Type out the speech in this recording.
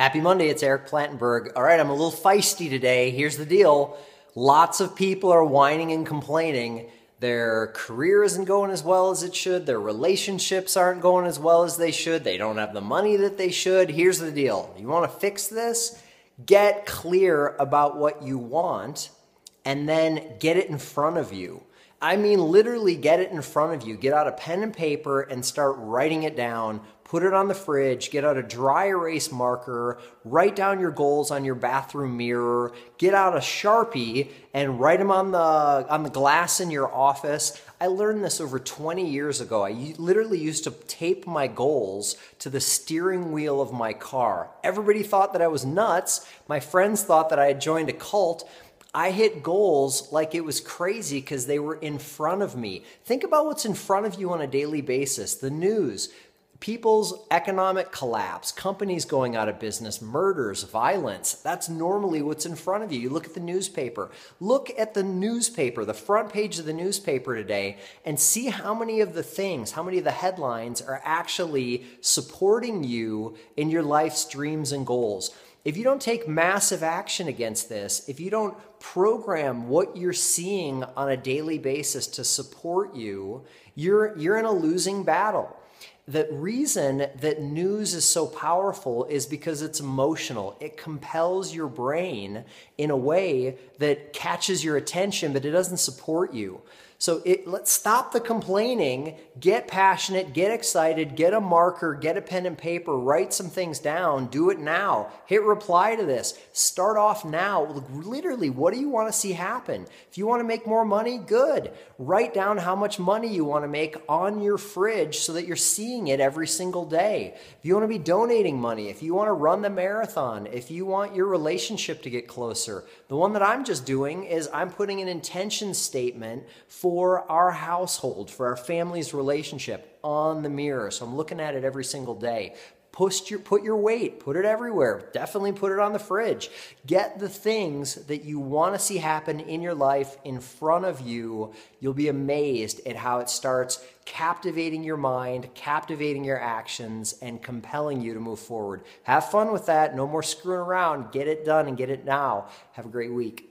Happy Monday, it's Eric Plantenberg. All right, I'm a little feisty today. Here's the deal lots of people are whining and complaining. Their career isn't going as well as it should. Their relationships aren't going as well as they should. They don't have the money that they should. Here's the deal you want to fix this? Get clear about what you want and then get it in front of you. I mean, literally get it in front of you. Get out a pen and paper and start writing it down. Put it on the fridge. Get out a dry erase marker. Write down your goals on your bathroom mirror. Get out a Sharpie and write them on the, on the glass in your office. I learned this over 20 years ago. I literally used to tape my goals to the steering wheel of my car. Everybody thought that I was nuts. My friends thought that I had joined a cult. I hit goals like it was crazy because they were in front of me. Think about what's in front of you on a daily basis the news, people's economic collapse, companies going out of business, murders, violence. That's normally what's in front of you. You look at the newspaper. Look at the newspaper, the front page of the newspaper today, and see how many of the things, how many of the headlines are actually supporting you in your life's dreams and goals if you don't take massive action against this, if you don't program what you're seeing on a daily basis to support you, you're, you're in a losing battle. The reason that news is so powerful is because it's emotional. It compels your brain in a way that catches your attention, but it doesn't support you. So it, let's stop the complaining, get passionate, get excited, get a marker, get a pen and paper, write some things down, do it now. Hit reply to this. Start off now. Literally, what do you want to see happen? If you want to make more money, good. Write down how much money you want to make on your fridge so that you're seeing it every single day. If you want to be donating money, if you want to run the marathon, if you want your relationship to get closer, the one that I'm just doing is I'm putting an intention statement for for our household, for our family's relationship on the mirror. So I'm looking at it every single day. Post your, put your weight, put it everywhere. Definitely put it on the fridge. Get the things that you want to see happen in your life in front of you. You'll be amazed at how it starts captivating your mind, captivating your actions, and compelling you to move forward. Have fun with that. No more screwing around. Get it done and get it now. Have a great week.